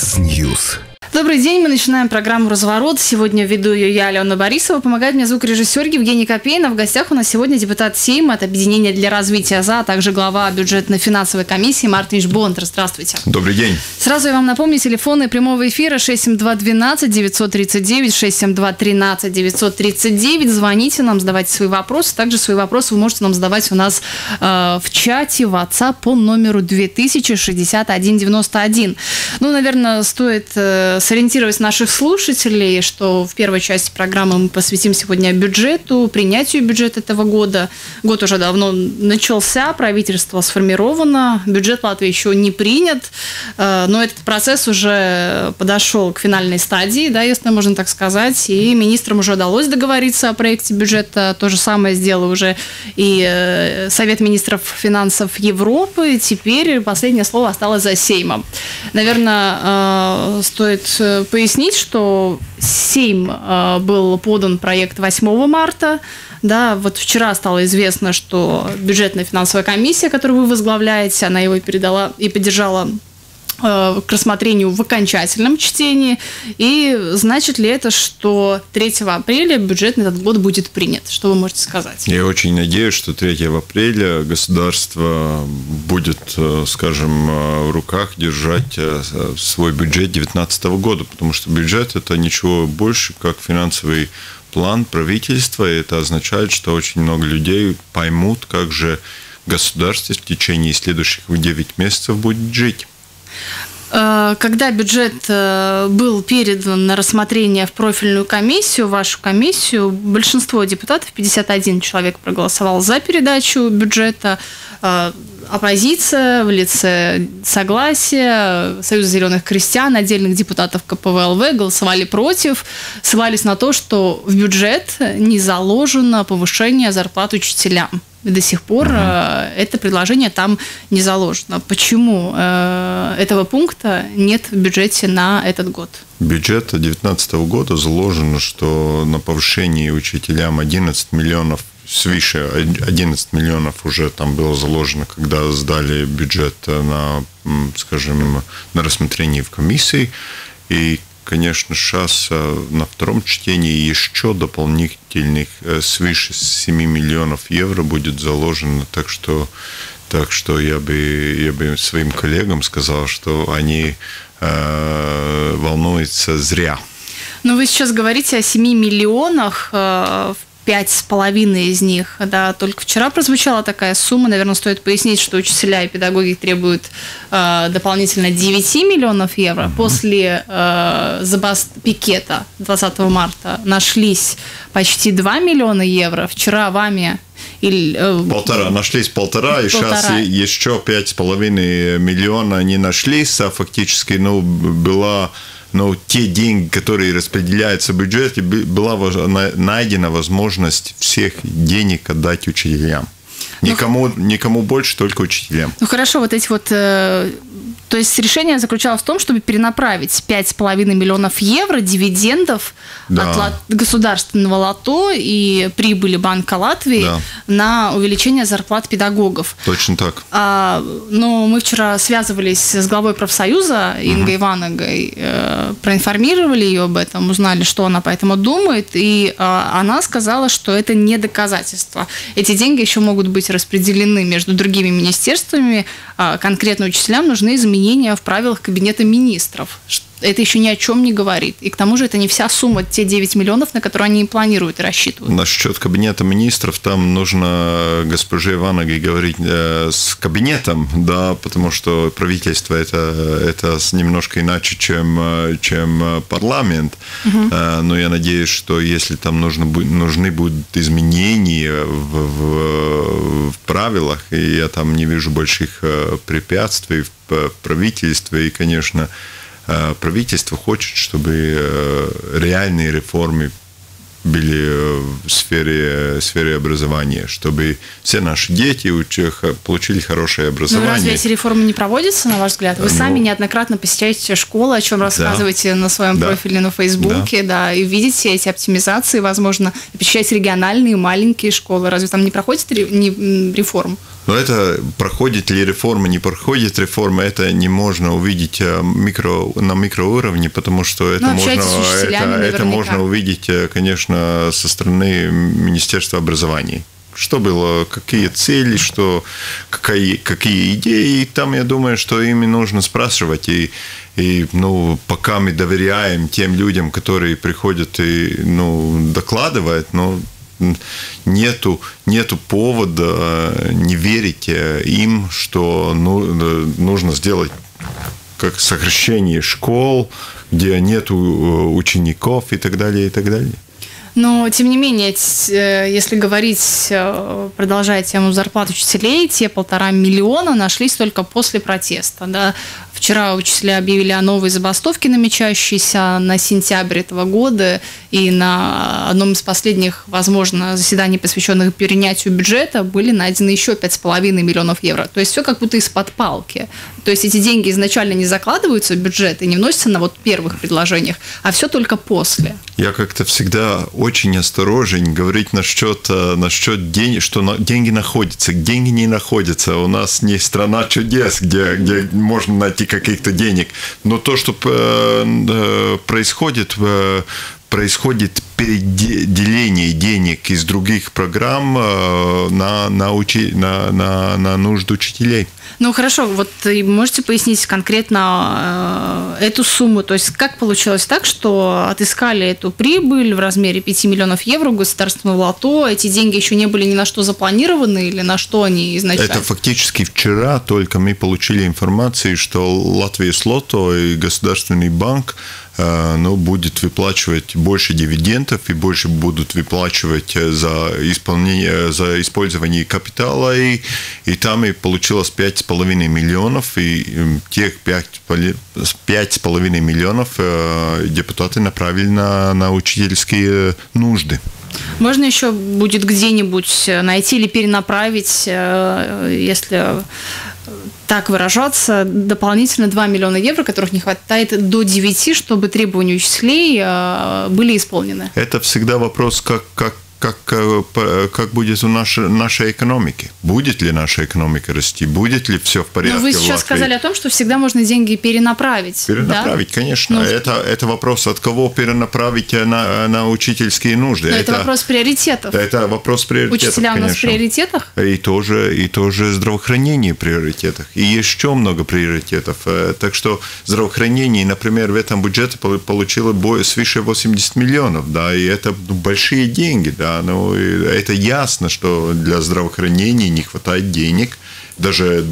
News. Добрый день, мы начинаем программу «Разворот». Сегодня веду ее я, Алена Борисова. Помогает мне звукорежиссер Евгений Копейна. В гостях у нас сегодня депутат Сейма от Объединения для развития ЗА, а также глава бюджетно-финансовой комиссии Мартин Бондер. Здравствуйте. Добрый день. Сразу я вам напомню, телефоны прямого эфира 67212 939 672 13 939. Звоните нам, задавайте свои вопросы. Также свои вопросы вы можете нам задавать у нас э, в чате WhatsApp по номеру 206191. Ну, наверное, стоит э, сориентировать наших слушателей, что в первой части программы мы посвятим сегодня бюджету, принятию бюджета этого года. Год уже давно начался, правительство сформировано, бюджет Латвии еще не принят, э, но этот процесс уже подошел к финальной стадии, да, если можно так сказать, и министрам уже удалось договориться о проекте бюджета. То же самое сделал уже и э, Совет министров финансов Европы. Теперь последнее слово осталось за Сеймом. Наверное, э, стоит пояснить, что 7 э, был подан проект 8 марта. Да, вот вчера стало известно, что бюджетная финансовая комиссия, которую вы возглавляете, она его передала и поддержала Э, к рассмотрению в окончательном чтении. И значит ли это, что 3 апреля бюджет на этот год будет принят? Что вы можете сказать? Я очень надеюсь, что 3 апреля государство будет, э, скажем, э, в руках держать свой бюджет 2019 года, потому что бюджет – это ничего больше, как финансовый план правительства, и это означает, что очень много людей поймут, как же государство в течение следующих 9 месяцев будет жить. Э, когда бюджет э, был передан на рассмотрение в профильную комиссию, вашу комиссию, большинство депутатов, 51 человек проголосовал за передачу бюджета, э, оппозиция в лице согласия, Союза зеленых крестьян, отдельных депутатов КПВЛВ голосовали против, ссылались на то, что в бюджет не заложено повышение зарплат учителям. И до сих пор угу. это предложение там не заложено. Почему э, этого пункта нет в бюджете на этот год? Бюджет 2019 года заложено, что на повышении учителям 11 миллионов свыше 11 миллионов уже там было заложено, когда сдали бюджет на, скажем, на рассмотрение в комиссии. И конечно, сейчас э, на втором чтении еще дополнительных э, свыше 7 миллионов евро будет заложено, так что, так что я, бы, я бы своим коллегам сказал, что они э, волнуются зря. Но вы сейчас говорите о 7 миллионах э, в пять с половиной из них. Да, только вчера прозвучала такая сумма. Наверное, стоит пояснить, что учителя и педагоги требуют э, дополнительно 9 миллионов евро. После э, забаст пикета 20 марта нашлись почти 2 миллиона евро. Вчера вами или, э, полтора, нашлись полтора, и полтора. сейчас еще пять с половиной миллиона не нашлись, а фактически, ну, была но те деньги, которые распределяются в бюджете, была найдена возможность всех денег отдать учителям. Ну, никому, ну, никому больше, только учителям. Ну хорошо, вот эти вот э, то есть решение заключалось в том, чтобы перенаправить 5,5 миллионов евро дивидендов да. от лат... государственного лото и прибыли Банка Латвии да. на увеличение зарплат педагогов. Точно так. А, но мы вчера связывались с главой профсоюза Ингой угу. Ивановой, э, проинформировали ее об этом, узнали, что она по этому думает, и э, она сказала, что это не доказательство. Эти деньги еще могут быть распределены между другими министерствами, э, конкретно учителям нужны изменения изменения в правилах Кабинета министров. Это еще ни о чем не говорит. И к тому же это не вся сумма, те 9 миллионов, на которые они планируют и рассчитывают. Насчет Кабинета министров, там нужно госпоже Ивановой говорить э, с кабинетом, да, потому что правительство это, это немножко иначе, чем, э, чем парламент. Угу. Но я надеюсь, что если там нужно, нужны будут изменения в, в, в правилах, и я там не вижу больших препятствий в правительстве, и, конечно, э, правительство хочет, чтобы э, реальные реформы были э, в сфере, сфере образования, чтобы все наши дети получили хорошее образование. Ну, разве эти реформы не проводятся, на ваш взгляд? Вы ну, сами неоднократно посещаете школы, о чем рассказываете да, на своем да, профиле на Фейсбуке, да. да, и видите эти оптимизации, возможно, посещаете региональные маленькие школы. Разве там не проходит реформ? Но это проходит ли реформа, не проходит реформа, это не можно увидеть э, микро, на микроуровне, потому что это, Ну, можно, это, это можно увидеть, э, конечно, со стороны Министерства образования. Что было, какие цели, что, какие, какие идеи. И там, я думаю, что ими нужно спрашивать. И, и ну, пока мы доверяем тем людям, которые приходят и ну, докладывают, ну, нету, нету повода э, не верить э, им, что ну, э, нужно сделать как сокращение школ, где нету э, учеников и так далее, и так далее. Но, тем не менее, если говорить, продолжая тему зарплат учителей, те полтора миллиона нашлись только после протеста. Да? Вчера учителя объявили о новой забастовке, намечающейся на сентябрь этого года, и на одном из последних, возможно, заседаний, посвященных перенятию бюджета, были найдены еще 5,5 миллионов евро. То есть все как будто из-под палки. То есть эти деньги изначально не закладываются в бюджет и не вносятся на вот первых предложениях, а все только после. Я как-то всегда очень осторожен говорить насчет, э, насчет денег, что на- деньги находятся. Деньги не находятся. У нас не страна чудес, где, где можно найти каких-то денег. Но то, что э, э, происходит, происходит переделение денег из других программ э, на, на, учи, на, на, на нужды учителей. Ну хорошо, вот можете пояснить конкретно э, эту сумму? То есть как получилось так, что отыскали эту прибыль в размере 5 миллионов евро в государственном лото, эти деньги еще не были ни на что запланированы или на что они изначально? Это фактически вчера только мы получили информацию, что Латвия Слото и Государственный банк ну, будет выплачивать больше дивидендов и больше будут выплачивать э, за исполнение, за использование капитала. И, и там и получилось 5,5 миллионов, и тех 5,5 миллионов э, депутаты направили на, на учительские нужды. Можно еще будет где-нибудь э, найти или перенаправить, э, если э, так выражаться, дополнительно 2 миллиона евро, которых не хватает до 9, чтобы требования учителей э, были исполнены. Это всегда вопрос, как, как, как, э, п- как будет у нашей, нашей экономики. Будет ли наша экономика расти? Будет ли все в порядке Но Ну, вы сейчас сказали о том, что всегда можно деньги перенаправить. Перенаправить, да? конечно. Ну, это, это вопрос, от кого перенаправить э, на, на учительские нужды. Но это, вопрос приоритетов. это вопрос приоритетов, Учителя у нас в конечно. приоритетах? И тоже, и тоже здравоохранение в приоритетах. И еще много приоритетов. Э, Так что здравоохранение, например, в этом бюджете полу- получило свыше 80 миллионов, да, и это ну, большие деньги, да, и это ясно, что для здравоохранения не хватает денег. Даже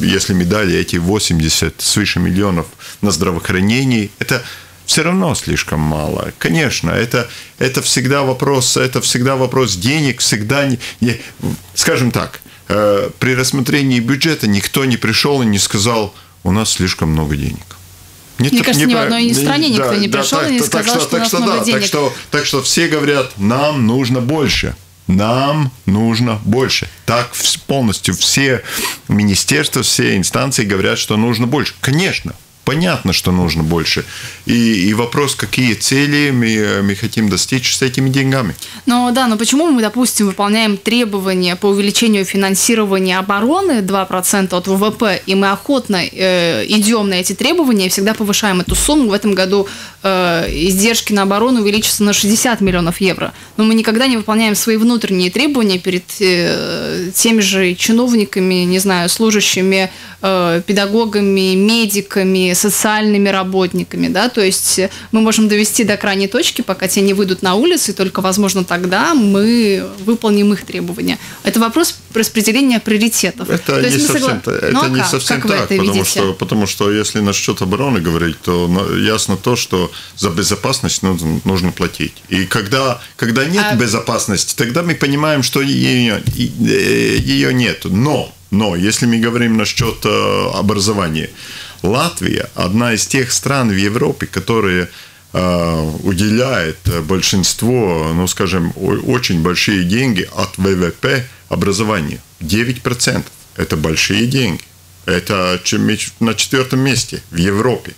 если мы дали эти 80 свыше миллионов на здравоохранение, это все равно слишком мало. Конечно, это, это всегда вопрос, это всегда вопрос денег, всегда не, не- скажем так, э, при рассмотрении бюджета никто не пришел и не сказал, у нас слишком много денег. Не Мне так- кажется, ни в одной стране никто не пришел и не так- так сказал, что у нас много да, денег. Так что, так что все говорят, нам нужно больше. Нам нужно больше. Так полностью все министерства, все инстанции говорят, что нужно больше. Конечно, понятно, что нужно больше. И, и вопрос, какие цели мы, мы хотим достичь с этими деньгами. Но да, но почему мы, допустим, выполняем требования по увеличению финансирования обороны 2% от ВВП, и мы охотно э, идем на эти требования и всегда повышаем эту сумму. В этом году э, издержки на оборону увеличатся на 60 миллионов евро. Но мы никогда не выполняем свои внутренние требования перед э, теми же чиновниками, не знаю, служащими, э, педагогами, медиками, социальными работниками, да, то есть мы можем довести до крайней точки, пока те не выйдут на улицы, и только, возможно, тогда мы выполним их требования. Это вопрос распределения приоритетов. Это То не совсем, согла- это Ну, а не как? совсем Как так, потому видите? что, потому что если насчет обороны говорить, то ясно то, что за безопасность нужно, нужно платить. И когда, когда нет А- безопасности, тогда мы понимаем, что ее, э, ее нет. Но, но, если мы говорим насчет э, образования, Латвия одна из тех стран в Европе, которые уделяет э, большинство, ну, скажем, очень большие деньги от ВВП образованию. 9%. Это большие деньги. Это на четвертом месте в Европе.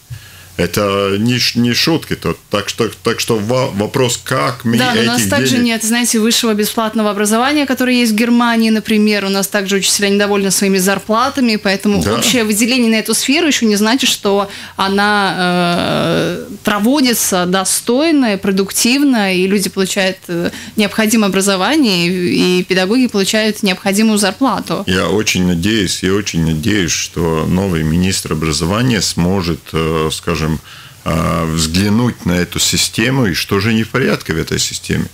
Это не, не шутки. То, так, что, так что вопрос, как мы Да, но у нас также денег... нет, знаете, высшего бесплатного образования, которое есть в Германии, например. У нас также учителя недовольны своими зарплатами, поэтому да. общее выделение на эту сферу еще не значит, что она э, проводится достойно, продуктивно, и люди получают э, необходимое образование, и, и педагоги получают необходимую зарплату. Я очень надеюсь, я очень надеюсь, что новый министр образования сможет, э, скажем, можем а, взглянуть на эту систему и что же не в порядке в этой системе.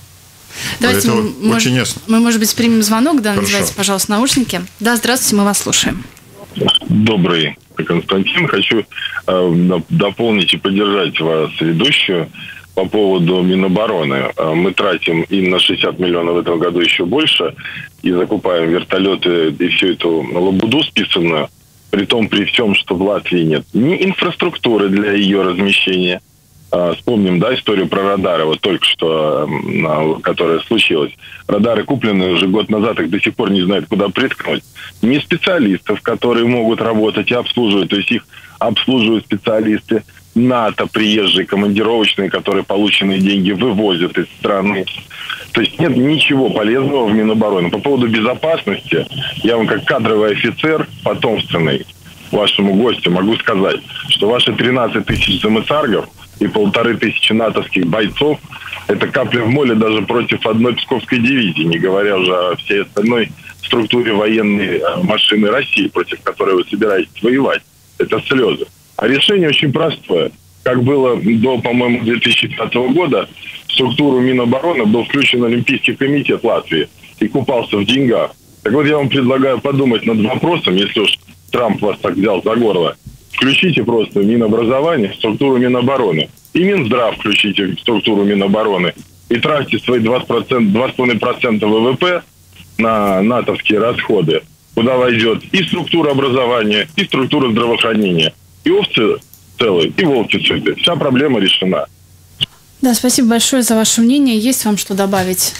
Давайте это мы, очень ясно. Мы, может быть, примем звонок, да, Хорошо. называйте, пожалуйста, наушники. Да, здравствуйте, мы вас слушаем. Добрый, Константин. Хочу э, дополнить и поддержать вас, ведущую, по поводу Минобороны. Э, мы тратим им на 60 миллионов в этом году еще больше и закупаем вертолеты и всю эту лабуду списанную при том, при всем, что в Латвии нет ни инфраструктуры для ее размещения. А, вспомним, да, историю про радары, вот только что, которая случилась. Радары куплены уже год назад, их до сих пор не знают, куда приткнуть. Ни специалистов, которые могут работать и обслуживать, то есть их обслуживают специалисты НАТО, приезжие, командировочные, которые полученные деньги вывозят из страны. То есть нет ничего полезного в Минобороны. По поводу безопасности, я вам как кадровый офицер, потомственный, вашему гостю могу сказать, что ваши 13 тысяч замыцаргов и полторы тысячи натовских бойцов – это капля в моле даже против одной Псковской дивизии, не говоря уже о всей остальной структуре военной э, машины России, против которой вы собираетесь воевать. Это слезы. А решение очень простое. Как было до, по-моему, 2005 года, в структуру Минобороны был включен Олимпийский комитет Латвии и купался в деньгах. Так вот, я вам предлагаю подумать над вопросом, если уж Трамп вас так взял за горло. Включите просто Минобразование в структуру Минобороны. И Минздрав включите в структуру Минобороны. И тратьте свои 20%, 2,5% ВВП на натовские расходы, куда войдет и структура образования, и структура здравоохранения. И овцы целые, и волки сыты. Вся проблема решена. Да, спасибо большое за ваше мнение. Есть вам что добавить?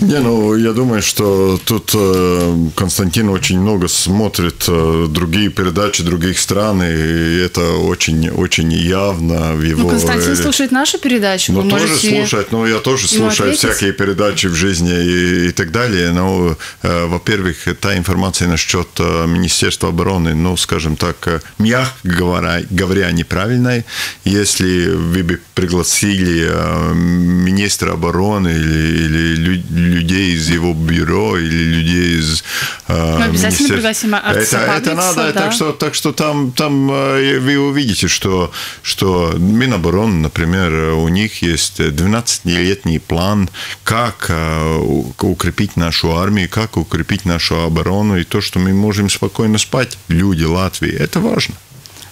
Не, ну, я думаю, что тут э, Константин очень много смотрит э, другие передачи других стран, и это очень, очень явно в его... Ну, Константин слушает нашу передачу. Ну, тоже можете... слушает, ну, я тоже слушаю всякие передачи в жизни и, и так далее. Но, э, во-первых, та информация насчет Министерства обороны, ну, скажем так, мягко говоря, говоря неправильная. Если вы бы пригласили министра обороны или, или людей из его бюро или людей из э, Мы обязательно пригласим это, это надо, да. так что, так что там, там э, вы увидите, что, что Минобороны, например, у них есть 12-летний план, как э, укрепить нашу армию, как укрепить нашу оборону, и то, что мы можем спокойно спать, люди Латвии, это важно.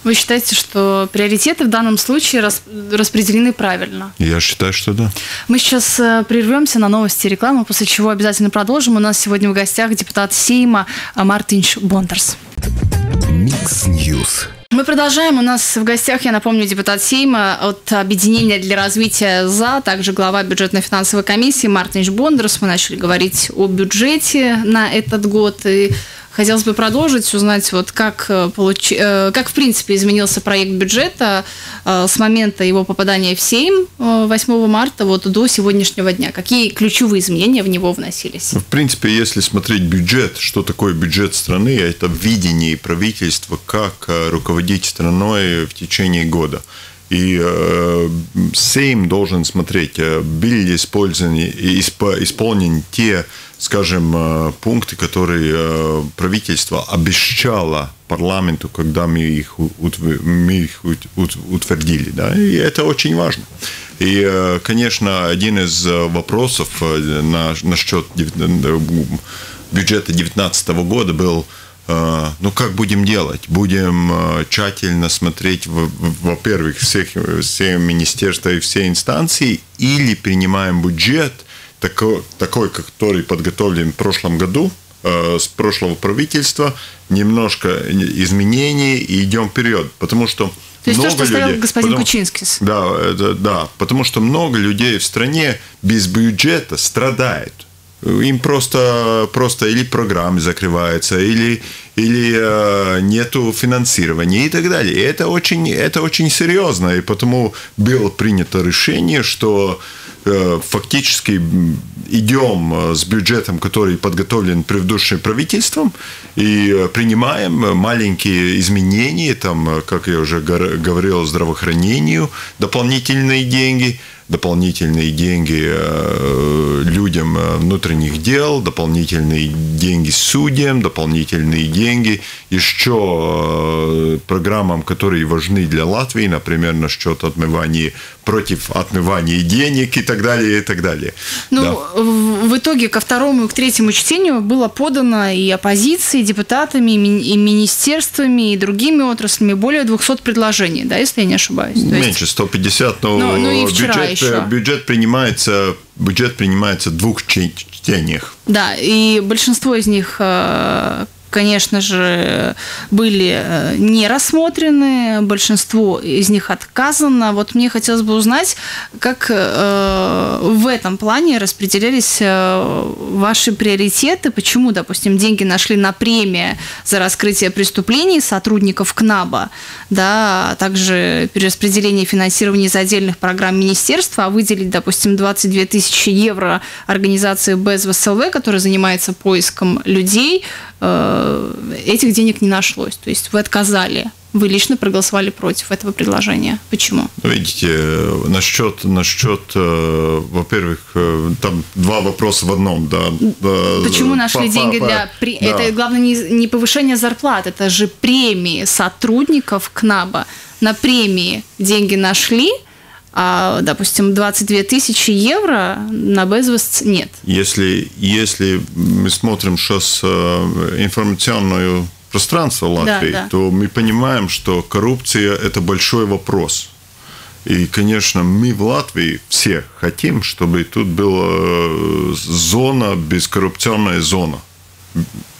Вы считаете, что приоритеты в данном случае рас, распределены правильно? Я считаю, что да. Мы сейчас э, прервемся на новости и рекламу, после чего обязательно продолжим. У нас сегодня в гостях депутат Сейма Мартинч Бондарс. Mix News. Мы продолжаем. У нас в гостях, я напомню, депутат Сейма от Объединения для развития ЗА, также глава бюджетно-финансовой комиссии Мартиньш Бондарс. Мы начали говорить о бюджете на этот год и Хотелось бы продолжить, узнать, вот как, э, получ... Э, как в принципе изменился проект бюджета э, с момента его попадания в Сейм 8 марта вот до сегодняшнего дня. Какие ключевые изменения в него вносились? В принципе, если смотреть бюджет, что такое бюджет страны, это видение правительства, как руководить страной в течение года. И э, Сейм должен смотреть, были использованы, исполнены те скажем, э, пункты, которые э, правительство обещало парламенту, когда мы их, мы их утвердили. Да? И это очень важно. И, э, конечно, один из вопросов на, насчет бюджета 2019 года был, ну как будем делать? Будем тщательно смотреть, во-первых, всех, все министерства и все инстанции, или принимаем бюджет – такой, такой который подготовлен в прошлом году, э, с прошлого правительства, немножко изменений и идем вперед. Потому что то есть много то, что людей, господин потому, Кучинскис. Да, это, да, потому что много людей в стране без бюджета страдают. Им просто, просто или программы закрываются, или, или э, нету финансирования и так далее. И это очень, это очень серьезно, и потому было принято решение, что э, фактически идем э, с бюджетом, который подготовлен предыдущим правительством, и принимаем маленькие изменения, там, как я уже говорил, здравоохранению, дополнительные деньги – дополнительные деньги э, людям э, внутренних дел, дополнительные деньги судьям, дополнительные деньги еще э, программам, которые важны для Латвии, например, насчет отмывания, против отмывания денег и так далее, и так далее. Ну, да. в итоге ко второму и к третьему чтению было подано и оппозицией, и депутатами, и министерствами, и другими отраслями более 200 предложений, да, если я не ошибаюсь. То Меньше, 150, но, но, но и вчера бюджет еще. бюджет принимается, бюджет принимается в двух чтениях. Да, и большинство из них э, конечно же, были э, не рассмотрены, большинство из них отказано. Вот мне хотелось бы узнать, как э, в этом плане распределялись э, ваши приоритеты, почему, допустим, деньги нашли на премии за раскрытие преступлений сотрудников КНАБа, да, а также перераспределение финансирования из отдельных программ министерства, а выделить, допустим, 22 тысячи евро организации БСВСЛВ, которая занимается поиском людей, Э, этих денег не нашлось. То есть вы отказали вы лично проголосовали против этого предложения. Почему? Ну, видите, насчет, насчет э, во-первых, э, там два вопроса в одном. Да, Почему нашли по, деньги по, для... Да. Это, главное, не, не повышение зарплат, это же премии сотрудников КНАБа. На премии деньги нашли, а, допустим, 22 тысячи евро на Безвест нет. Если, если мы смотрим сейчас э, информационное пространство Латвии, да, да. то мы понимаем, что коррупция – это большой вопрос. И, конечно, мы в Латвии все хотим, чтобы тут была э, зона, бескоррупционная зона.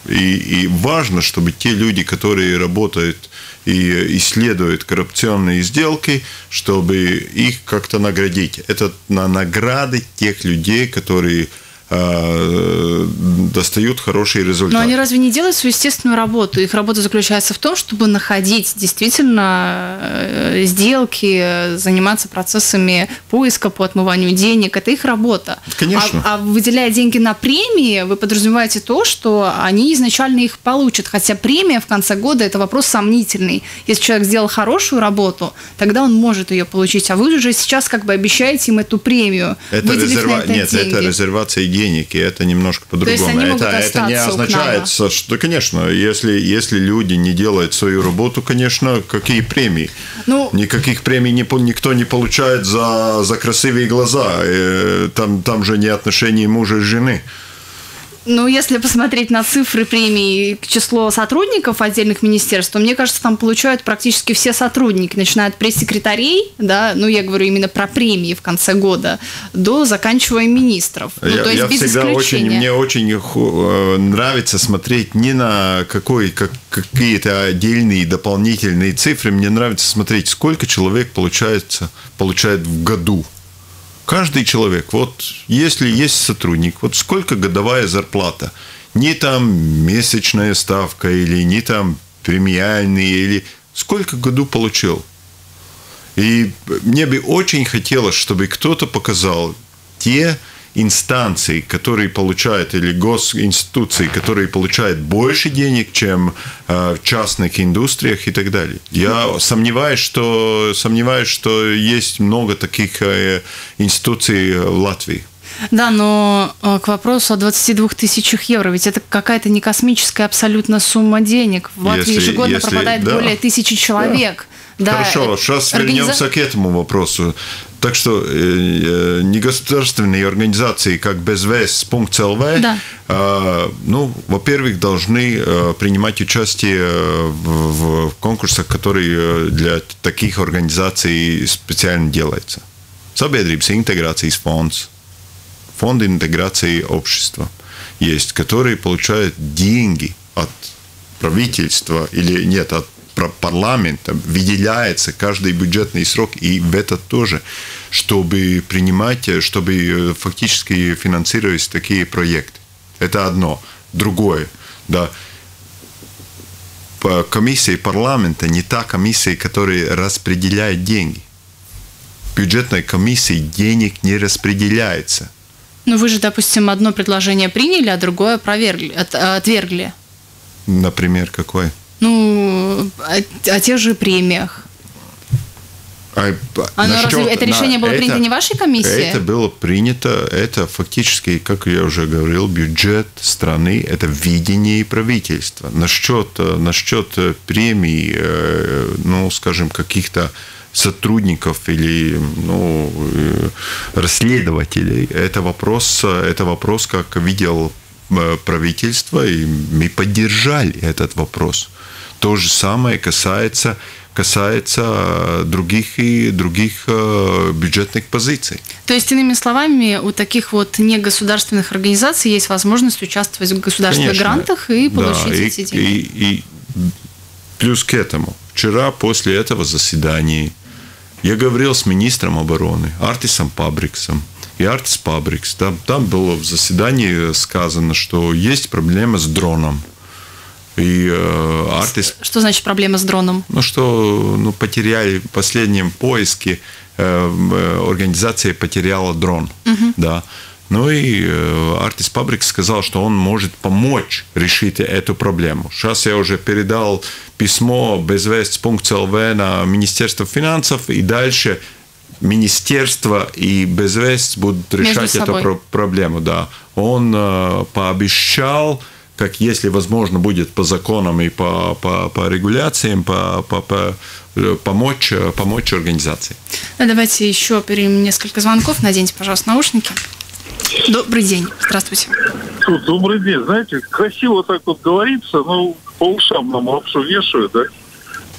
И, и важно, чтобы те люди, которые работают и исследуют коррупционные сделки, чтобы их как-то наградить. Это на награды тех людей, которые Э, достают хорошие результаты. Но они разве не делают свою естественную работу? Их работа заключается в том, чтобы находить действительно э, сделки, заниматься процессами поиска по отмыванию денег. Это их работа. Конечно. А, а выделяя деньги на премии, вы подразумеваете то, что они изначально их получат. Хотя премия в конце года – это вопрос сомнительный. Если человек сделал хорошую работу, тогда он может ее получить. А вы уже сейчас как бы обещаете им эту премию. Это резерва... это Нет, деньги. это резервация денег денег, и это немножко по-другому. Это, это не означает, что, конечно, если, если люди не делают свою работу, конечно, какие премии? Ну, Никаких премий не, никто не получает за, за красивые глаза. Э, там, там же не отношения мужа и жены. Ну, если посмотреть на цифры премии к числу сотрудников отдельных министерств, то, мне кажется, там получают практически все сотрудники, начиная от пресс-секретарей, да, ну, я говорю именно про премии в конце года, до заканчивая министров. Ну, я, то есть я без всегда очень, мне очень э, нравится смотреть не на какой, как, какие-то отдельные дополнительные цифры, мне нравится смотреть, сколько человек получается, получает в году каждый человек, вот если есть сотрудник, вот сколько годовая зарплата, не там месячная ставка или не там премиальные, или сколько году получил. И мне бы очень хотелось, чтобы кто-то показал те инстанций, которые получают, или госинституции, которые получают больше денег, чем э, в частных индустриях и так далее. Я сомневаюсь, что, сомневаюсь, что есть много таких э, институций в Латвии. Да, но э, к вопросу о 22 тысячах евро, ведь это какая-то не космическая абсолютно сумма денег. В Латвии если, ежегодно если, пропадает да. более тысячи человек. Да. Да, Хорошо, сейчас организа... вернемся к этому вопросу. Так что э, э, негосударственные организации, как безвес.лв, да. э, ну, во-первых, должны э, принимать участие в, в конкурсах, которые для таких организаций специально делаются. Sabiedrības интеграции фонд, фонд интеграции общества есть, которые получают деньги от правительства или нет, от парламента выделяется каждый бюджетный срок, и в это тоже, чтобы принимать, чтобы э, фактически финансировать такие проекты. Это одно. Другое, да, комиссия парламента не та комиссия, которая распределяет деньги. В бюджетной комиссии денег не распределяется. Ну, вы же, допустим, одно предложение приняли, а другое опровергли, от, отвергли. Например, какое? Ну, о, о тех же премиях. А, Оно насчет, разве, это решение было это, принято не вашей комиссией? Это было принято, это фактически, как я уже говорил, бюджет страны, это видение правительства. Насчет, насчет премий, э, ну, скажем, каких-то сотрудников или ну, э, расследователей, это вопрос, это вопрос, как видел э, правительство, и мы поддержали этот вопрос. То же самое касается касается э, других и других э, бюджетных позиций. То есть, иными словами, у таких вот негосударственных организаций есть возможность участвовать в государственных Конечно. грантах и получить да, эти и, деньги. И, и плюс к этому, вчера после этого заседания я говорил с министром обороны Артисом Пабриксом, и Артис Пабрикс. Там, там было в заседании сказано, что есть проблема с дроном. И э, артист... Что значит проблема с дроном? Ну, что ну, потеряли в последнем поиске, э, э организация потеряла дрон. Угу. Да. Ну и э, Артис Пабрик сказал, что он может помочь решить эту проблему. Сейчас я уже передал письмо безвесть.лв на Министерство финансов, и дальше министерство и безвесть будут решать эту проблему. Да. Он э, пообещал как если возможно будет по законам и по, по, по регуляциям, по, по, по, помочь, помочь организации. Ну, давайте еще примем несколько звонков. Наденьте, пожалуйста, наушники. Добрый день. Здравствуйте. Добрый день. Знаете, красиво так вот говорится, но по ушам нам лапшу вешают, да?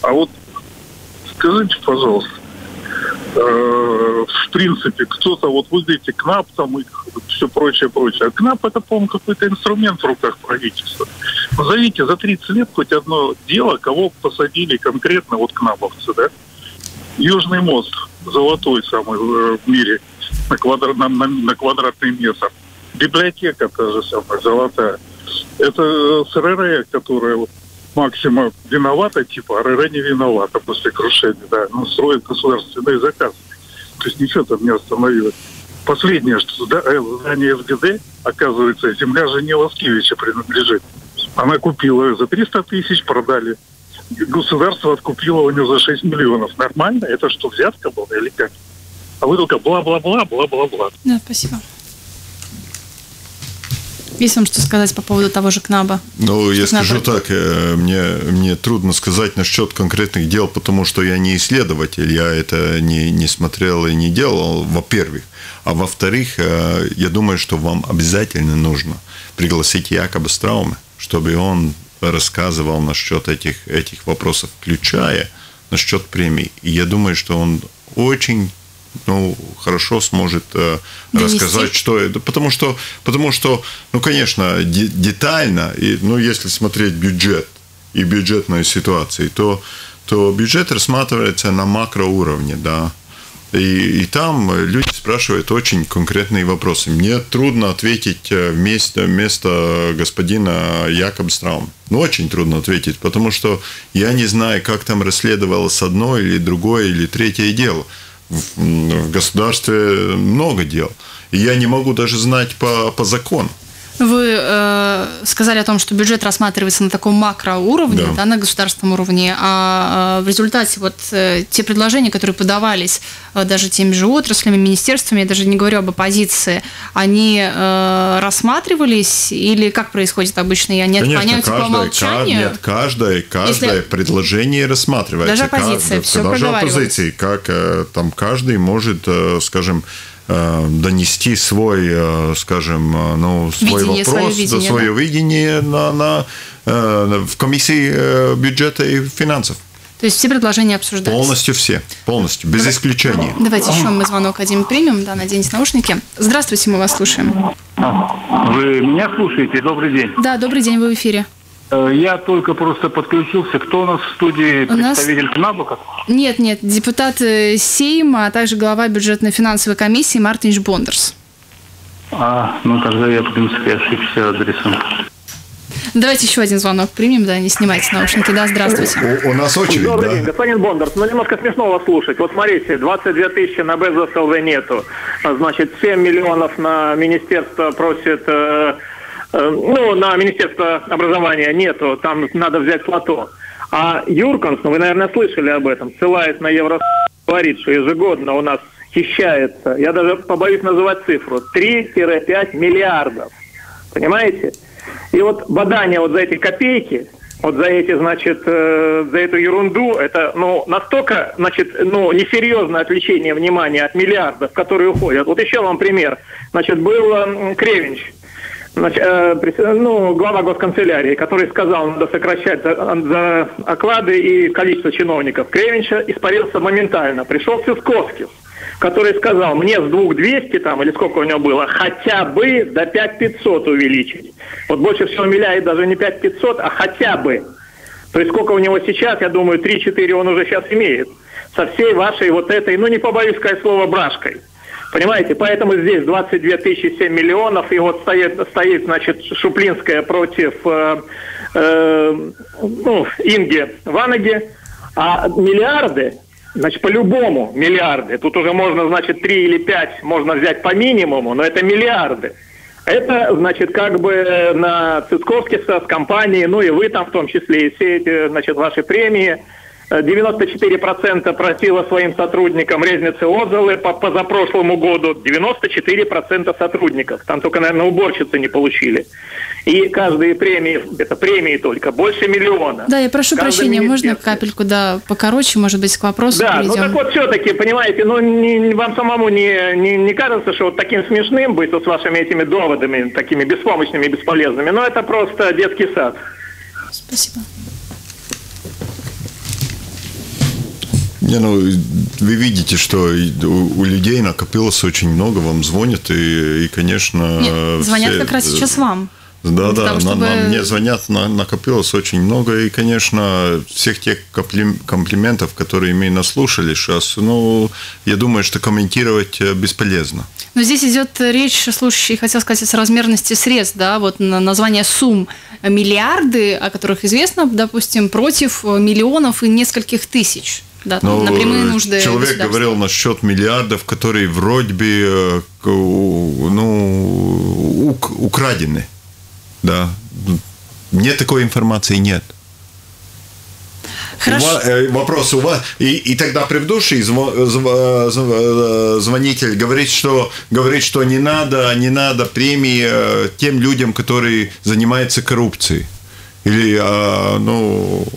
А вот скажите, пожалуйста, Э, в принципе, кто-то, вот вы говорите, КНАП там и все прочее, прочее. А КНАП это, по-моему, какой-то инструмент в руках правительства. Назовите за 30 лет хоть одно дело, кого посадили конкретно вот КНАПовцы, да? Южный мост, золотой самый в мире на, квадра, на, на, на квадратный метр. Библиотека та же самая, золотая. Это СРР, которая вот Максима виновата, типа, а РР не виновата после крушения, да. Он строит государственный заказ. То есть ничего там не остановилось. Последнее, что э, здание СГД, оказывается, земля жене Ласкевича принадлежит. Она купила за 300 тысяч, продали. Государство откупило у нее за 6 миллионов. Нормально? Это что, взятка была или как? А вы только бла-бла-бла, бла-бла-бла. Да, спасибо. Есть вам что сказать по поводу того же КНАБа? Ну, я скажу так, э, мне, мне трудно сказать насчет конкретных дел, потому что я не исследователь, я это не, не смотрел и не делал, во-первых. А во-вторых, э, я думаю, что вам обязательно нужно пригласить Якоба Страума, чтобы он рассказывал насчет этих, этих вопросов, включая насчет премий. И я думаю, что он очень ну, хорошо сможет э, рассказать, что это. Потому что, потому что ну, конечно, детально, и, ну, если смотреть бюджет и бюджетную ситуацию, то, то бюджет рассматривается на макроуровне, да. И, и там люди спрашивают очень конкретные вопросы. Мне трудно ответить э, вместо, вместо господина Якобстраум. Ну, очень трудно ответить, потому что я не знаю, как там расследовалось одно или другое или третье дело в государстве много дел. И я не могу даже знать по, по закону. Вы э, сказали о том, что бюджет рассматривается на таком макроуровне, да. Да, на государственном уровне, а э, в результате вот э, те предложения, которые подавались э, даже теми же отраслями, министерствами, я даже не говорю об оппозиции, они э, рассматривались или как происходит обычно? И они Конечно, отклоняются каждое, по умолчанию? Нет, каждое, каждое Если... предложение рассматривается. Даже оппозиция, как, все Даже оппозиции, как э, там каждый может, э, скажем, донести свой, э, скажем, э, ну, свой видение, вопрос, свое видение, свое да? видение на, на, в комиссии бюджета и финансов. То есть все предложения обсуждаются? Полностью все, полностью, без Давай, исключения. Давайте еще мы звонок один примем, да, наденьте наушники. Здравствуйте, мы вас слушаем. Вы меня слушаете? Добрый день. Да, добрый день, вы в эфире. Э, я только просто подключился. Кто у нас в студии? У Представитель нас... КНАБа? Нет, нет, депутат э, Сейма, а также глава бюджетной финансовой комиссии Мартинш Бондерс. А, ну тогда я, в принципе, ошибся адресом. Давайте еще один звонок примем, да, не снимайте наушники. Да, здравствуйте. У, у нас очередь, Добрый да? день, господин Бондар. Ну, немножко смешно вас слушать. Вот смотрите, 22 тысячи на Безос ЛВ нету. Значит, 7 миллионов на министерство просит... э, ну, на Министерство образования нету, там надо взять плато. А Юрконс, ну вы, наверное, слышали об этом, ссылаясь на Евро, говорит, что ежегодно у нас хищается, я даже побоюсь называть цифру, 3-5 миллиардов. Понимаете? И вот бадание вот за эти копейки, вот за эти, значит, э, за эту ерунду, это, ну, настолько, значит, ну, несерьезное отвлечение внимания от миллиардов, которые уходят. Вот еще вам пример. Значит, был м, Кревинч, Значит, э, пред- ну, глава госканцелярии, который сказал, надо сокращать за, за оклады и количество чиновников. Кревинча испарился моментально. Пришел Сюсковский, который сказал, мне с 2200 там, или сколько у него было, хотя бы до 5500 увеличить. Вот больше всего умиляет даже не 5500, а хотя бы. То есть сколько у него сейчас, я думаю, 3-4 он уже сейчас имеет. Со всей вашей вот этой, ну не побоюсь сказать слово, брашкой. Понимаете, поэтому здесь 22 тысячи 7 миллионов, и вот стоит, стоит значит, Шуплинская против э, э, ну, Инги Ванаги, а миллиарды, значит, по-любому миллиарды, тут уже можно, значит, 3 или 5 можно взять по минимуму, но это миллиарды. Это, значит, как бы на Цисковскиса с компанией, ну и вы там в том числе, и все эти, значит, ваши премии, 94% просило своим сотрудникам резницы отзывы по позапрошлому году. 94% сотрудников. Там только, наверное, уборщицы не получили. И каждые премии, это премии только, больше миллиона. Да, я прошу Каждое прощения, можно капельку, да, покороче, может быть, к вопросу Да, ну перейдем? так вот все-таки, понимаете, ну не- не- вам самому не, не, не кажется, что вот таким смешным быть вот с вашими этими доводами, такими беспомощными и бесполезными, но это просто детский сад. Спасибо. Не, ну, вы видите, что у, у людей накопилось очень много, вам звонят, и, и конечно... Нет, звонят все- как раз сейчас вам. Да, да, того, чтобы- на- мне звонят, на- накопилось очень много, и, конечно, всех тех комплим- комплиментов, которые мы наслушали сейчас, ну, я думаю, что комментировать э, бесполезно. Но здесь идет речь, слушающий хотел сказать, о соразмерности средств, да, вот на название сумм миллиарды, о которых известно, допустим, против миллионов и нескольких тысяч, да, там, Ну, на прямые нужды человек говорил насчет миллиардов, которые вроде бы э, ну, ук- украдены. Да. Мне такой информации нет. Хорошо. У ва- э, вопрос у вас. И, и тогда предыдущий зво- зв- зв- звонитель говорит, что говорит, что не надо, не надо премии э, тем людям, которые занимаются коррупцией. Или, а, ну, э,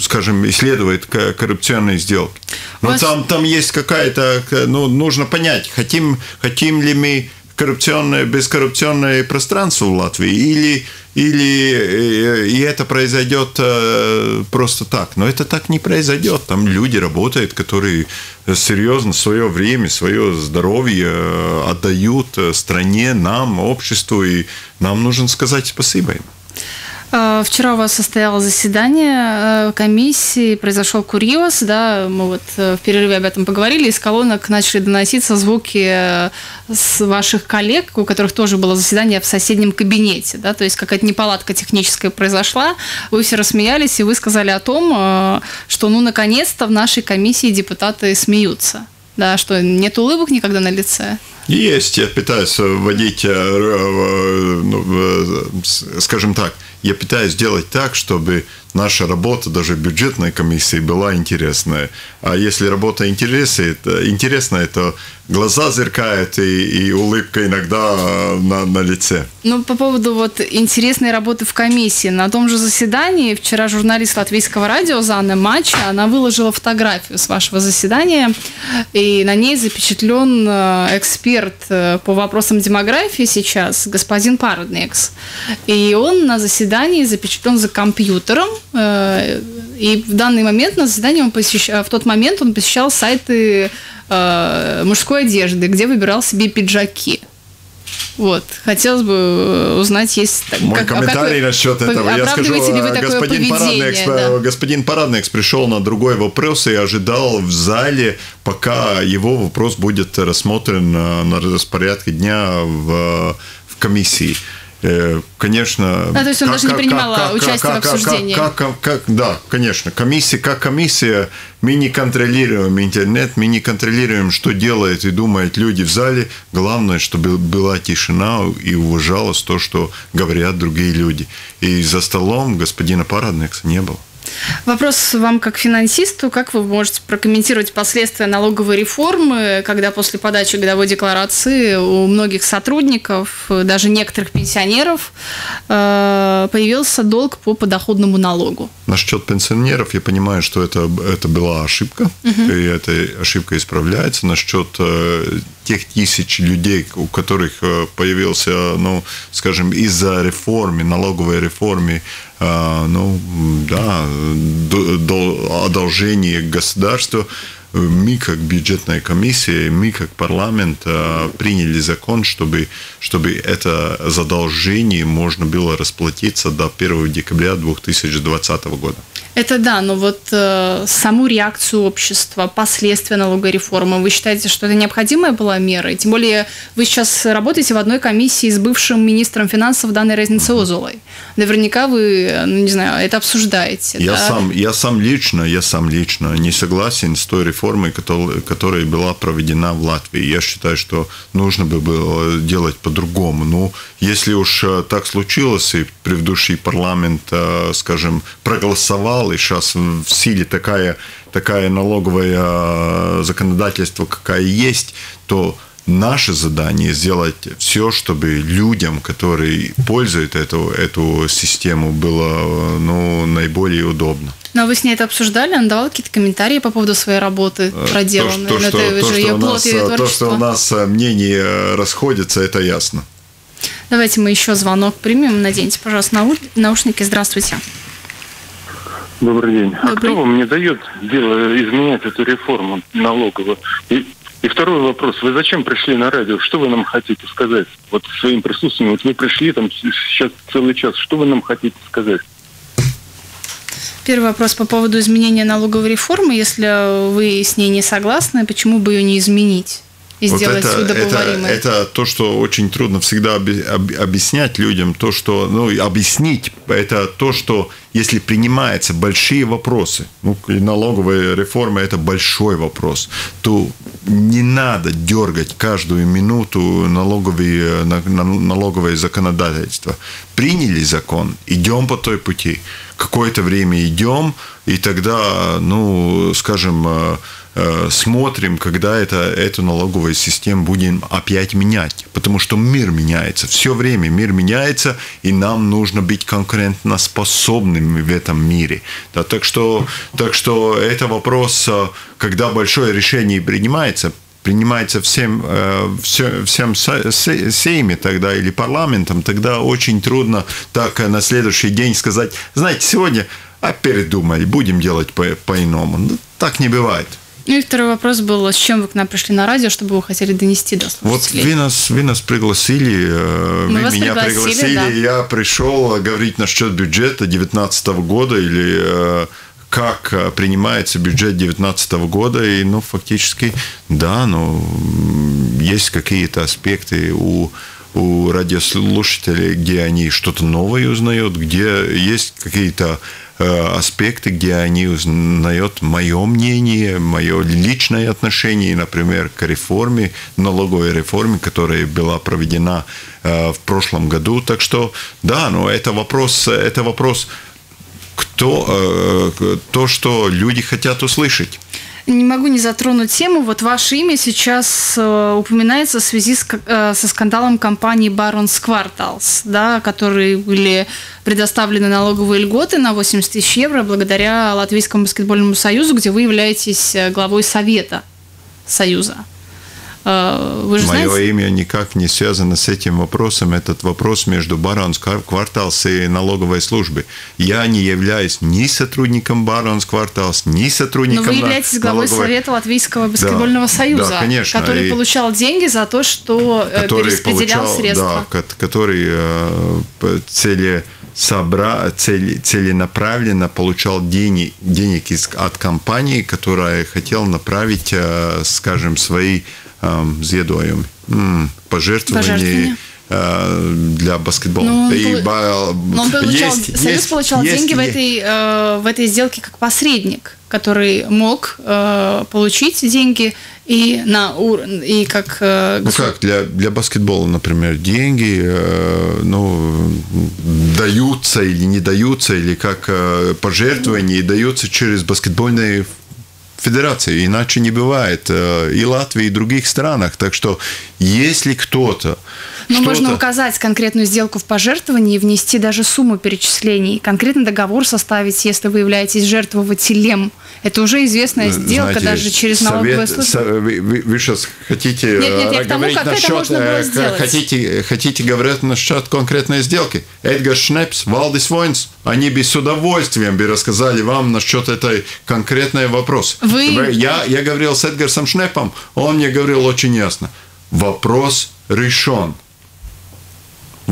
скажем, исследует ко- коррупционные сделки. Но Вас- там, там есть какая-то, к- ну, нужно понять, хотим, хотим ли мы коррупционное, бескоррупционное пространство в Латвии, или, или э, и это произойдет э, просто так. Но это так не произойдет. Там люди работают, которые серьезно свое время, свое здоровье э, отдают э, стране, нам, обществу, и нам нужно сказать спасибо им. Э, Вчера у вас состоялось заседание э, комиссии, произошел курьез, да, мы вот э, в перерыве об этом поговорили, из колонок начали доноситься звуки э, с ваших коллег, у которых тоже было заседание в соседнем кабинете, да, то есть какая-то неполадка техническая произошла, вы все рассмеялись, и вы сказали о том, что, ну, наконец-то в нашей комиссии депутаты смеются, да, что нет улыбок никогда на лице. Есть, я пытаюсь вводить, ну, скажем так, я пытаюсь сделать так, чтобы наша работа даже бюджетной комиссии была интересная. А если работа интересная, интересная, то глаза зеркают и, и улыбка иногда э, на, на лице. Ну, по поводу вот интересной работы в комиссии. На том же заседании вчера журналист латвийского радио Занна Матча, она выложила фотографию с вашего заседания, и на ней запечатлен э, эксперт э, по вопросам демографии сейчас, господин Парадникс. И он на заседании запечатлен за компьютером, и в данный момент на заседании он посещал, в тот момент он посещал сайты э, мужской одежды, где выбирал себе пиджаки. Вот, хотелось бы э, узнать, есть... Мой как- а комментарий какой- насчет этого. Я скажу, вы э, господин поведение? Парадникс, да? э, господин Парадникс пришел на другой вопрос и ожидал в зале, пока его вопрос будет рассмотрен э, на распорядке дня в, в комиссии. Конечно... А, то есть он как, даже не принимал как, участие как, в обсуждении? Как, как, как, да, конечно. Комиссия, как комиссия, мы не контролируем интернет, мы не контролируем, что делают и думают люди в зале. Главное, чтобы была тишина и уважалось то, что говорят другие люди. И за столом господина Параднекса не было. Вопрос вам как финансисту. Как вы можете прокомментировать последствия налоговой реформы, когда после подачи годовой декларации у многих сотрудников, даже некоторых пенсионеров, э, появился долг по подоходному налогу? Насчет пенсионеров я понимаю, что это, это была ошибка, угу. и эта ошибка исправляется. Насчет э, тех тысяч людей, у которых э, появился, ну, скажем, из-за реформы, налоговой реформы, ну, да, одолжение государства, мы как бюджетная комиссия, мы как парламент э, приняли закон, чтобы, чтобы это задолжение можно было расплатиться до 1 декабря 2020 года. Это да, но вот э, саму реакцию общества, последствия налоговой реформы, вы считаете, что это необходимая была мера? И тем более вы сейчас работаете в одной комиссии с бывшим министром финансов Даной Разницы Озулой. Наверняка вы, ну, не знаю, это обсуждаете. Я, да? сам, я сам лично, я сам лично не согласен с той реформой, которая, которая была проведена в Латвии. Я считаю, что нужно бы было делать по-другому. Ну, если уж э, так случилось, и предыдущий парламент, э, скажем, проголосовал и сейчас в силе такая, такая налоговое э, законодательство, какая есть, то наше задание сделать все, чтобы людям, которые пользуют эту, эту систему, было ну, наиболее удобно. Но вы с ней это обсуждали? Она давала какие-то комментарии по поводу своей работы проделанной? То, что, то, это то, что, у нас, то, что у нас мнения расходятся, это ясно. Давайте мы еще звонок примем. Наденьте, пожалуйста, наушники. Здравствуйте. Добрый день. А Добрый. А кто вам не дает дело изменять эту реформу налоговую? И, и второй вопрос. Вы зачем пришли на радио? Что вы нам хотите сказать? Вот своим присутствием. Вот вы пришли там сейчас целый час. Что вы нам хотите сказать? Первый вопрос по поводу изменения налоговой реформы. Если вы с ней не согласны, почему бы ее не изменить? И вот сделать это, это, это то, что очень трудно всегда объяснять людям, то, что, ну, объяснить, это то, что если принимаются большие вопросы, ну, налоговая реформа – это большой вопрос, то не надо дергать каждую минуту налоговые, налоговое законодательство. Приняли закон, идем по той пути. Какое-то время идем, и тогда, ну, скажем, Э, смотрим, когда это, эту налоговую систему будем опять менять. Потому что мир меняется. Все время мир меняется, и нам нужно быть конкурентоспособными в этом мире. Да, так, что, так что это вопрос, э, когда большое решение принимается, принимается всем, э, всем сейми тогда или парламентом, тогда очень трудно так на следующий день сказать, знаете, сегодня а передумали, будем делать по- по-иному. Ну, так не бывает. Ну и второй вопрос был, с чем вы к нам пришли на радио, чтобы вы хотели донести до слушателей? Вот вы нас, вы нас пригласили, э, Мы вы меня пригласили, пригласили да. я пришел говорить насчет бюджета 2019 года или э, как э, принимается бюджет 2019 года, и, ну, фактически, да, ну, есть какие-то аспекты у у радиослушателей, где они что-то новое узнают, где есть какие-то аспекты, где они узнают мое мнение, мое личное отношение, например, к реформе, налоговой реформе, которая была проведена э, в прошлом году. Так что, да, но это вопрос, это вопрос, кто, э, то, что люди хотят услышать не могу не затронуть тему. Вот ваше имя сейчас э, упоминается в связи с, э, со скандалом компании Barons Quartals, да, которые были предоставлены налоговые льготы на 80 тысяч евро благодаря Латвийскому баскетбольному союзу, где вы являетесь э, главой совета союза. Э, вы же Мое знаете? имя никак не связано с этим вопросом. Этот вопрос между Баронс Кварталс и налоговой службой. Я не являюсь ни сотрудником Баронс Кварталс, ни сотрудником... Но вы являетесь главой налоговой... Совета Латвийского баскетбольного да, союза, да, конечно. который и... получал деньги за то, что э, который перераспределял получал, средства. Да, который э, цели собра, цели, целенаправленно получал денег, денег из, от компании, которая хотела направить, э, скажем, свои ziedojumi, mm, пожертвования, для баскетбола. Ну, он, и, но он получал, есть, Союз есть, получал есть, деньги есть. В, этой, в этой сделке как посредник, который мог получить деньги и на и как ну как для для баскетбола например деньги ну даются или не даются или как пожертвования и даются через баскетбольные федерации, иначе не бывает. И Латвии, и других странах. Так что, если кто-то но можно указать конкретную сделку в пожертвовании и внести даже сумму перечислений. Конкретный договор составить, если вы являетесь жертвователем. Это уже известная сделка Знаете, даже через налоговую службу. Со, вы, вы, вы сейчас хотите нет, нет, говорить тому, насчет, э, хотите, хотите говорить насчет конкретной сделки. Эдгар Шнепс, Валдис Войнс, они бы с удовольствием бы рассказали вам насчет этой конкретной вопроса. Вы... Я, я говорил с Эдгарсом Шнепом, он мне говорил очень ясно. Вопрос решен.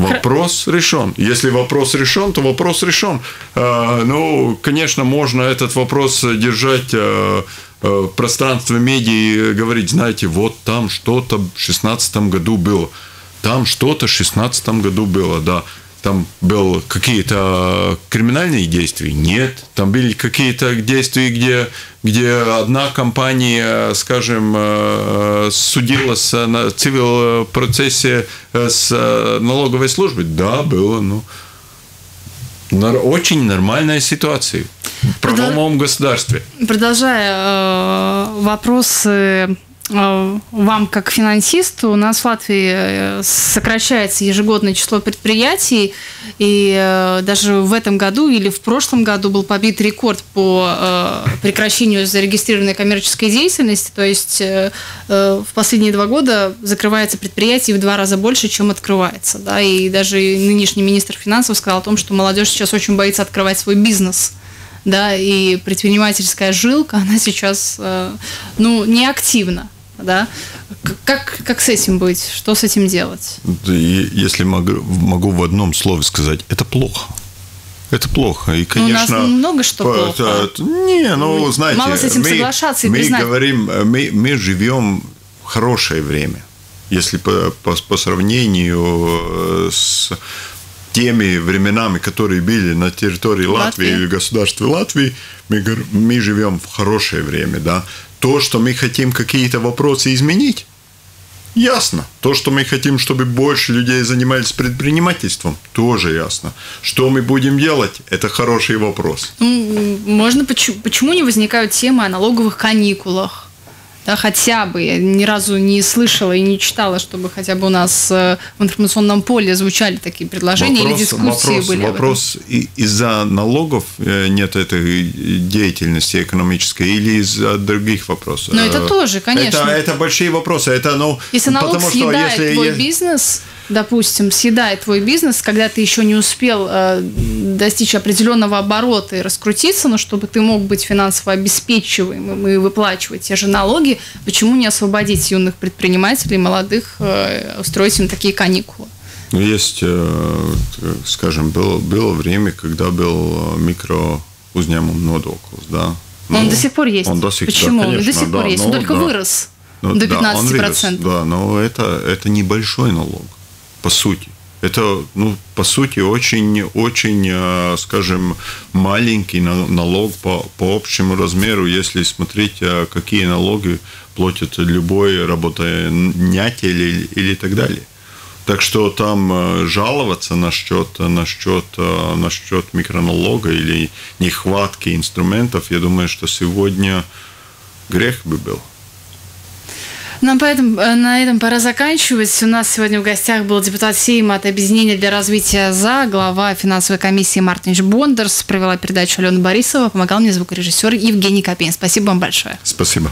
Вопрос решен. Если вопрос решен, то вопрос решен. А, ну, конечно, можно этот вопрос держать а, в пространстве медиа и говорить, знаете, вот там что-то в 2016 году было. Там что-то в 2016 году было, да там были какие-то криминальные действия? Нет. Там были какие-то действия, где, где одна компания, скажем, э, судилась на цивил процессе с налоговой службой? Да, было. Ну, очень нормальная ситуация в правовом государстве. Продолжая э, вопросы Э, вам как финансисту, у нас в Латвии э, сокращается ежегодное число предприятий, и э, даже в этом году или в прошлом году был побит рекорд по прекращению зарегистрированной коммерческой деятельности, то есть в последние два года закрывается предприятие в два раза больше, чем открывается. Да? И даже нынешний министр финансов сказал о том, что молодежь сейчас очень боится открывать свой бизнес да, и предпринимательская жилка, она сейчас, ну, не активна да? Как, как с этим быть? Что с этим делать? Если могу, могу в одном слове сказать, это плохо. Это плохо. И, конечно, ну, у нас много что плохо. Это, не, ну, знаете, Мало с этим мы, соглашаться и мы признать. говорим, мы, мы живем в хорошее время. Если по, по, по сравнению э, с теми временами, которые были на территории Латвии, Латвии или государства Латвии, мы, мы живем в хорошее время, да то, что мы хотим какие-то вопросы изменить, ясно. То, что мы хотим, чтобы больше людей занимались предпринимательством, тоже ясно. Что мы будем делать, это хороший вопрос. Можно, почему, почему не возникают темы о налоговых каникулах? Да, хотя бы. Я ни разу не слышала и не читала, чтобы хотя бы у нас э, в информационном поле звучали такие предложения вопрос, или дискуссии вопрос, были. Вопрос из-за налогов э, нет этой деятельности экономической или из-за других вопросов? Но это тоже, конечно. Это, это большие вопросы. Это, ну, если налог потому, съедает что, если, твой бизнес, допустим, съедает твой бизнес, когда ты еще не успел э, достичь определенного оборота и раскрутиться, но чтобы ты мог быть финансово обеспечиваемым и выплачивать те же налоги, почему не освободить юных предпринимателей, молодых, э, устроить им такие каникулы? Ну, есть, э, скажем, было, было время, когда был микро uzņēmumu nodoklis, да. Но он до сих пор есть. Он до сих, Почему? Да, конечно, до сих пор да, есть. Он только да. вырос ну, до 15%. Да, он вырос, да, но это, это небольшой налог по сути. Это, ну, по сути, очень-очень, э, скажем, маленький налог по, по общему размеру, если смотреть, э, какие налоги платит любой работодатель или, или так далее. Так что там э, жаловаться на счет, на счет, на счет микроналога или нехватки инструментов, я думаю, что сегодня грех бы был. Нам поэтому, э, на этом пора заканчивать. У нас сегодня в гостях был депутат Сейма от Объединения для развития ЗА, глава финансовой комиссии Мартинч Бондерс. Провела передачу Алена Борисова. Помогал мне звукорежиссер Евгений Копейн. Спасибо вам большое. Спасибо.